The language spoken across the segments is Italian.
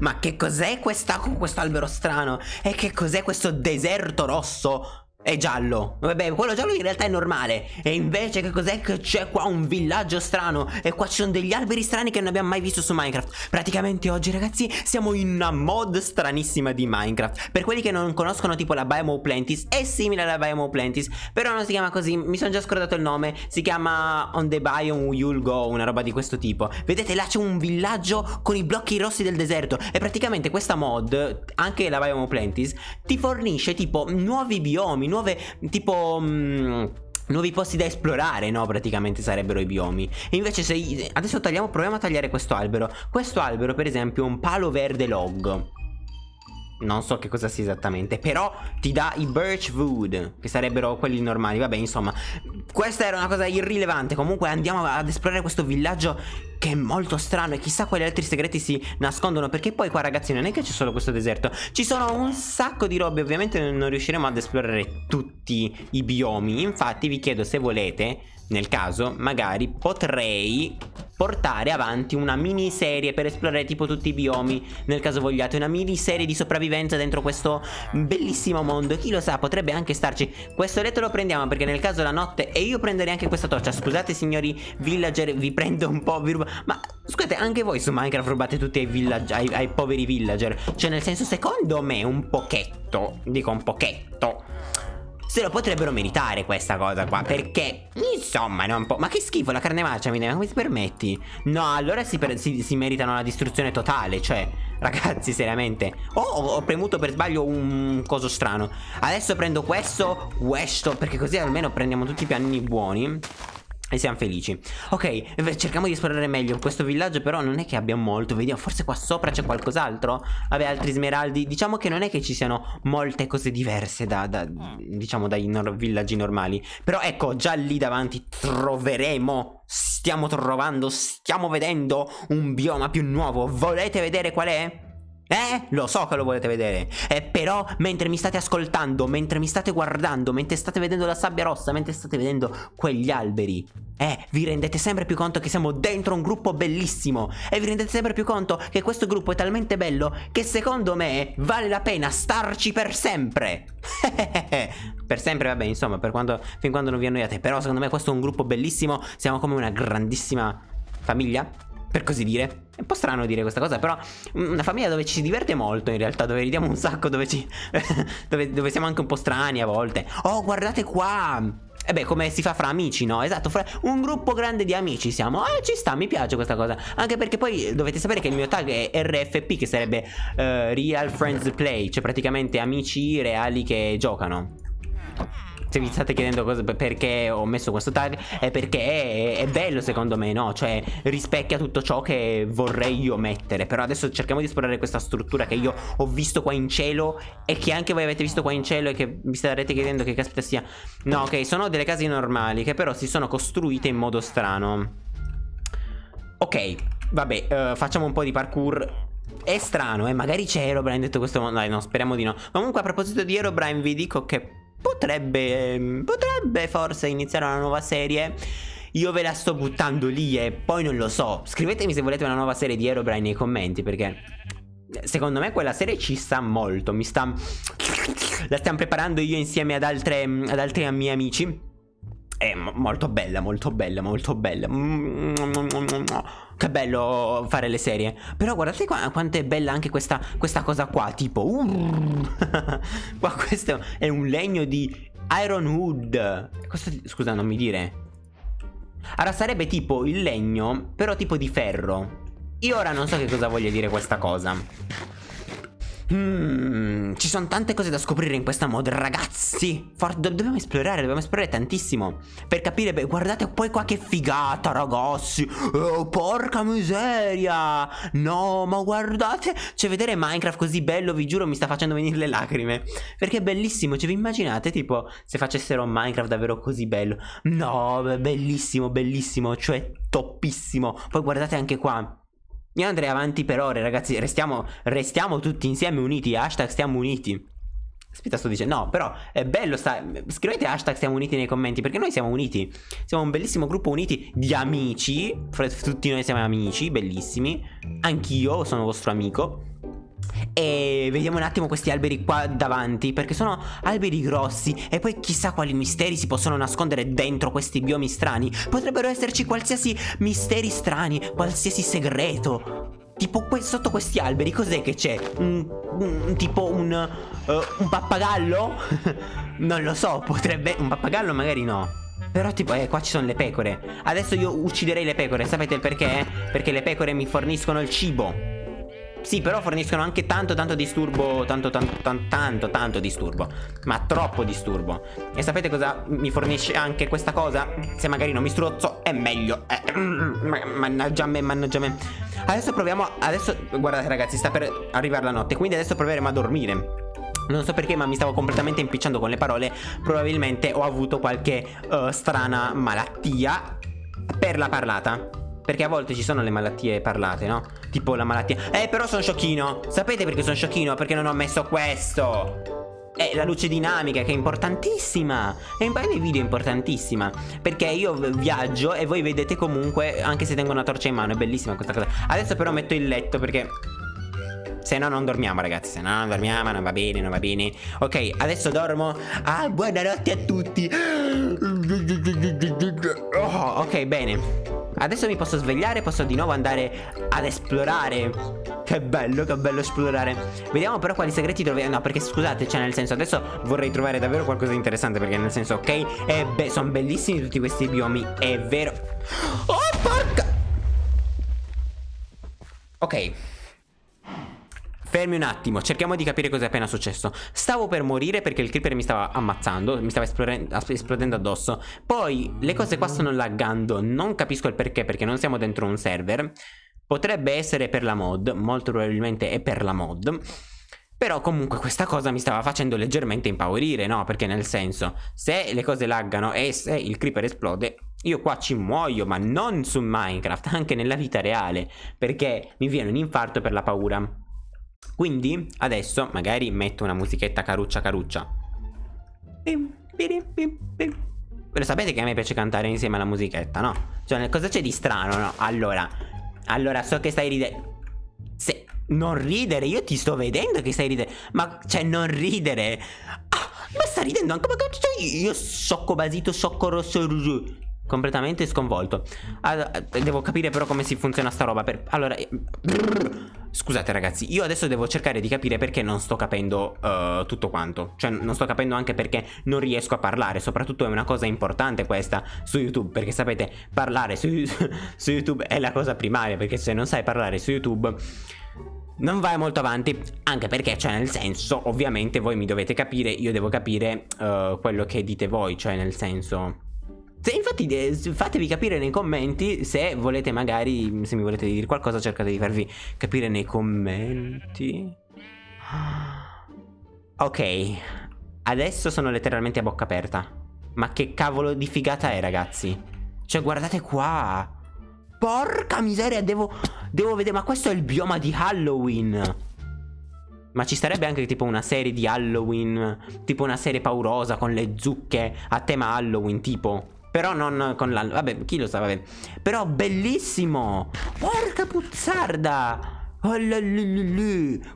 Ma che cos'è questa, questo albero strano? E che cos'è questo deserto rosso? È giallo. Vabbè, quello giallo in realtà è normale. E invece che cos'è che c'è qua un villaggio strano? E qua ci sono degli alberi strani che non abbiamo mai visto su Minecraft. Praticamente oggi, ragazzi, siamo in una mod stranissima di Minecraft. Per quelli che non conoscono, tipo la Biome Plantis, è simile alla Biome Plantis, però non si chiama così. Mi sono già scordato il nome. Si chiama On the Biome You'll Go, una roba di questo tipo. Vedete, là c'è un villaggio con i blocchi rossi del deserto. E praticamente questa mod, anche la Biome Plantis, ti fornisce tipo nuovi biomi nuove tipo... Mh, nuovi posti da esplorare, no? Praticamente sarebbero i biomi. E invece se adesso tagliamo, proviamo a tagliare questo albero. Questo albero, per esempio, è un palo verde log. Non so che cosa sia esattamente Però ti dà i birch wood Che sarebbero quelli normali Vabbè insomma. Questa era una cosa irrilevante. Comunque andiamo ad esplorare questo villaggio Che è molto strano E chissà quali altri segreti si nascondono Perché poi qua ragazzi non è che c'è solo questo deserto. Ci sono un sacco di robe Ovviamente non riusciremo ad esplorare tutti i biomi. Infatti vi chiedo se volete Nel caso magari potrei portare avanti una miniserie per esplorare tipo tutti i biomi. Nel caso vogliate una miniserie di sopravvivenza dentro questo bellissimo mondo. Chi lo sa potrebbe anche starci. Questo letto lo prendiamo perché nel caso la notte e io prenderei anche questa torcia. Scusate signori villager vi prendo un po' vi rubo. Ma scusate anche voi su Minecraft rubate tutti ai, villaggi, ai, ai poveri villager. Cioè nel senso secondo me un pochetto dico un pochetto se lo potrebbero meritare questa cosa qua Perché insomma no, un po' Ma che schifo la carne marcia mi come ti permetti? No allora si, si, si, meritano la distruzione totale Cioè ragazzi seriamente. Oh ho premuto per sbaglio un coso strano. Adesso prendo questo Questo perché così almeno prendiamo tutti i pianini buoni e siamo felici. Ok, cerchiamo di esplorare meglio questo villaggio Però non è che abbia molto Vediamo, forse qua sopra c'è qualcos'altro? Vabbè, altri smeraldi Diciamo che non è che ci siano molte cose diverse da, da Diciamo, dai nor villaggi normali. Però ecco, già lì davanti troveremo Stiamo trovando, stiamo vedendo Un bioma più nuovo. Volete vedere qual è? Eh? Lo so che lo volete vedere. Eh però mentre mi state ascoltando Mentre mi state guardando Mentre state vedendo la sabbia rossa Mentre state vedendo quegli alberi Eh vi rendete sempre più conto che siamo dentro un gruppo bellissimo. E vi rendete sempre più conto che questo gruppo è talmente bello Che secondo me vale la pena starci per sempre. Per sempre vabbè insomma per quando, fin quando non vi annoiate. Però secondo me questo è un gruppo bellissimo. Siamo come una grandissima famiglia per così dire. È un po' strano dire questa cosa, però una famiglia dove ci si diverte molto in realtà, dove ridiamo un sacco, dove, ci dove, dove siamo anche un po' strani a volte. Oh, guardate qua! E beh, come si fa fra amici, no? Esatto, fra un gruppo grande di amici siamo. Eh, ci sta, mi piace questa cosa. Anche perché poi dovete sapere che il mio tag è RFP, che sarebbe uh, Real Friends Play, cioè praticamente amici reali che giocano se vi state chiedendo cosa, perché ho messo questo tag è perché è, è, bello secondo me, no? Cioè rispecchia tutto ciò che vorrei io mettere. Però adesso cerchiamo di esplorare questa struttura che io ho visto qua in cielo E che anche voi avete visto qua in cielo e che vi starete chiedendo che caspita sia. No, ok, sono delle case normali che però si sono costruite in modo strano. Ok, vabbè, uh, facciamo un po' di parkour. È strano, eh, magari c'è Herobrine detto questo mondo. Dai, no, speriamo di no. Comunque a proposito di Herobrine vi dico che potrebbe, ehm, potrebbe forse iniziare una nuova serie. Io ve la sto buttando lì e poi non lo so. Scrivetemi se volete una nuova serie di Herobrine nei commenti perché secondo me quella serie ci sta molto. Mi sta... La stiamo preparando io insieme ad, altre, ad altri miei amici. È molto bella, molto bella, molto bella. Che bello fare le serie. Però guardate qua, quanto è bella anche questa, questa cosa qua. Tipo, uh, qua questo è un legno di Iron Wood. Questo, scusa, non mi dire. Allora sarebbe tipo il legno, però tipo di ferro. Io ora non so che cosa voglia dire questa cosa. Mm, ci sono tante cose da scoprire in questa mod, ragazzi. For do dobbiamo esplorare, dobbiamo esplorare tantissimo. Per capire, beh, guardate poi qua che figata, ragazzi. Oh, porca miseria. No, ma guardate. Cioè, vedere Minecraft così bello, vi giuro, mi sta facendo venire le lacrime. Perché è bellissimo. Cioè, vi immaginate, tipo, se facessero Minecraft davvero così bello. No, bellissimo, bellissimo. Cioè, toppissimo. Poi guardate anche qua. Io andrei avanti per ore, ragazzi. Restiamo, restiamo tutti insieme uniti. Hashtag stiamo uniti. Aspetta, sto dicendo. No, però è bello. Sta... Scrivete hashtag siamo uniti nei commenti. Perché noi siamo uniti. Siamo un bellissimo gruppo uniti di amici. Tutti noi siamo amici, bellissimi. Anch'io sono vostro amico. E vediamo un attimo questi alberi qua davanti Perché sono alberi grossi E poi chissà quali misteri si possono nascondere dentro questi biomi strani Potrebbero esserci qualsiasi misteri strani Qualsiasi segreto Tipo que sotto questi alberi cos'è che c'è? Un, un, tipo un, uh, un pappagallo? non lo so, potrebbe... Un pappagallo magari no. Però tipo, eh, qua ci sono le pecore. Adesso io ucciderei le pecore, sapete il perché? Perché le pecore mi forniscono il cibo. Sì, però forniscono anche tanto, tanto disturbo. Tanto, tanto, tanto, tanto, tanto disturbo. Ma troppo disturbo. E sapete cosa mi fornisce anche questa cosa? Se magari non mi strozzo, è meglio. Eh, mannaggia me, mannaggia me. Adesso proviamo. Adesso, guardate, ragazzi, sta per arrivare la notte. Quindi adesso proveremo a dormire. Non so perché ma mi stavo completamente impicciando con le parole Probabilmente ho avuto qualche uh, strana malattia Per la parlata perché a volte ci sono le malattie parlate, no? Tipo la malattia. Eh però sono sciocchino. Sapete perché sono sciocchino? Perché non ho messo questo. È la luce dinamica che è importantissima. E in paio di video è importantissima. Perché io viaggio e voi vedete comunque Anche se tengo una torcia in mano È bellissima questa cosa. Adesso però metto il letto perché se no non dormiamo ragazzi. Se no non dormiamo non va bene non va bene. Ok adesso dormo. Ah buonanotte a tutti. Oh, Ok bene Adesso mi posso svegliare Posso di nuovo andare ad esplorare. Che bello che bello esplorare. Vediamo però quali segreti troviamo No perché scusate cioè nel senso Adesso vorrei trovare davvero qualcosa di interessante Perché nel senso ok E beh sono bellissimi tutti questi biomi È vero. Oh porca! Ok Fermi un attimo, cerchiamo di capire cosa è appena successo. Stavo per morire perché il creeper mi stava ammazzando, mi stava esplodendo addosso. Poi le cose qua stanno laggando, non capisco il perché perché non siamo dentro un server. Potrebbe essere per la mod, molto probabilmente è per la mod. Però comunque questa cosa mi stava facendo leggermente impaurire, no? Perché nel senso, se le cose laggano e se il creeper esplode, io qua ci muoio, ma non su Minecraft, anche nella vita reale, perché mi viene un infarto per la paura. Quindi adesso magari metto una musichetta caruccia caruccia. Lo sapete che a me piace cantare insieme alla musichetta, no? Cioè, cosa c'è di strano, no? Allora, allora so che stai ridendo. Se non ridere, io ti sto vedendo che stai ridendo. Ma, cioè, non ridere. Ah, ma sta ridendo anche ma cioè, io sciocco basito, sciocco rosso completamente sconvolto. Allora, devo capire però come si funziona sta roba. Per... Allora, scusate ragazzi, io adesso devo cercare di capire perché non sto capendo uh, tutto quanto. Cioè, non sto capendo anche perché non riesco a parlare. Soprattutto è una cosa importante questa su YouTube. Perché sapete, parlare su, su YouTube è la cosa primaria. Perché se non sai parlare su YouTube non vai molto avanti, anche perché, cioè, nel senso, ovviamente voi mi dovete capire, io devo capire uh, quello che dite voi, cioè, nel senso... Se, infatti fatevi capire nei commenti se volete magari, se mi volete dire qualcosa cercate di farvi capire nei commenti. Ok, adesso sono letteralmente a bocca aperta. Ma che cavolo di figata è ragazzi? Cioè guardate qua. Porca miseria, devo, devo vedere, ma questo è il bioma di Halloween. Ma ci sarebbe anche tipo una serie di Halloween, tipo una serie paurosa con le zucche a tema Halloween, tipo. Però non con l'anno. Vabbè, chi lo sa, vabbè. Però bellissimo. Porca puzzarda. Oh,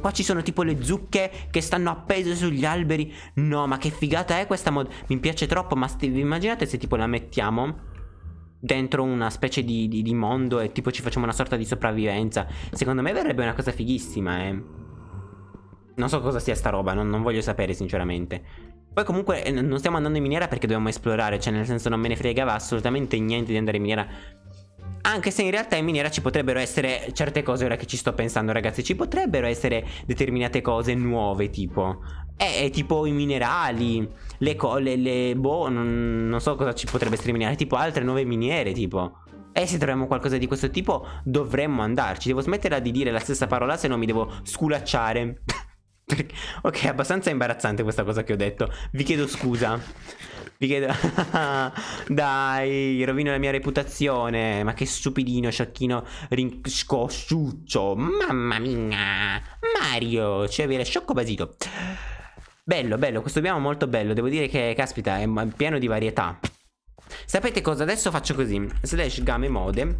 Qua ci sono tipo le zucche che stanno appese sugli alberi. No, ma che figata è questa mod. Mi piace troppo, ma vi immaginate se tipo la mettiamo dentro una specie di, di, di, mondo e tipo ci facciamo una sorta di sopravvivenza. Secondo me verrebbe una cosa fighissima, eh. Non so cosa sia sta roba, non, non voglio sapere sinceramente. Poi comunque eh, non stiamo andando in miniera perché dobbiamo esplorare, cioè nel senso non me ne fregava assolutamente niente di andare in miniera. Anche se in realtà in miniera ci potrebbero essere certe cose ora che ci sto pensando ragazzi, ci potrebbero essere determinate cose nuove tipo. Eh, tipo i minerali, le cose, le, boh, non, non, so cosa ci potrebbe essere in miniera, tipo altre nuove miniere tipo. E se troviamo qualcosa di questo tipo dovremmo andarci, devo smetterla di dire la stessa parola se no mi devo sculacciare. ok, è abbastanza imbarazzante questa cosa che ho detto. Vi chiedo scusa. Vi chiedo... Dai, rovino la mia reputazione. Ma che stupidino, sciocchino, rincosciuccio. Mamma mia. Mario, cioè avere sciocco basito. Bello, bello, questo è molto bello. Devo dire che, caspita, è pieno di varietà. Sapete cosa? Adesso faccio così. Slash game mode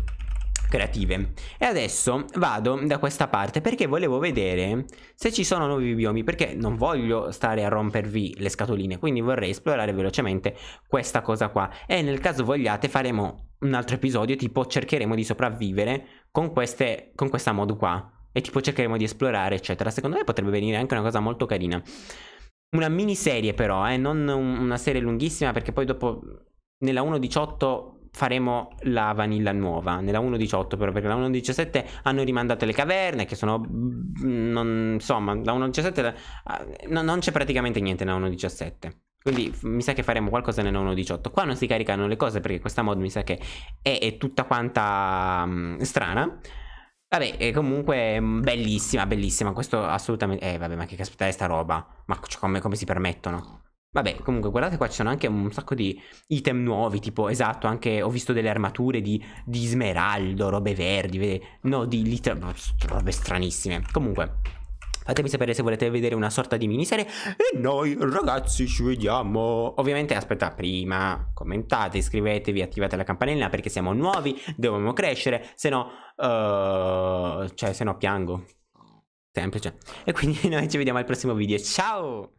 creative. E adesso vado da questa parte perché volevo vedere se ci sono nuovi biomi perché non voglio stare a rompervi le scatoline quindi vorrei esplorare velocemente questa cosa qua. E nel caso vogliate faremo un altro episodio tipo cercheremo di sopravvivere con, queste, con questa mod qua. E tipo cercheremo di esplorare eccetera. Secondo me potrebbe venire anche una cosa molto carina. Una miniserie però, eh, non una serie lunghissima perché poi dopo nella 1.18 faremo la vanilla nuova nella 1.18 però perché la 1.17 hanno rimandato le caverne che sono mm, non, insomma la 1.17 uh, no, non c'è praticamente niente nella 1.17 quindi mi sa che faremo qualcosa nella 1.18 qua non si caricano le cose perché questa mod mi sa che è, è tutta quanta um, strana Vabbè, è comunque mm, bellissima, bellissima. Questo assolutamente... Eh, vabbè, ma che caspita è sta roba? Ma come, come si permettono? Vabbè, comunque, guardate qua, ci sono anche un sacco di item nuovi, tipo, esatto, anche ho visto delle armature di, di smeraldo, robe verdi, vede? No, di liter... robe stranissime. Comunque, Fatemi sapere se volete vedere una sorta di miniserie. E noi ragazzi ci vediamo. Ovviamente aspetta, prima commentate, iscrivetevi, attivate la campanella perché siamo nuovi, dobbiamo crescere, se no... Uh, cioè, se no piango. Semplice. E quindi noi ci vediamo al prossimo video. Ciao!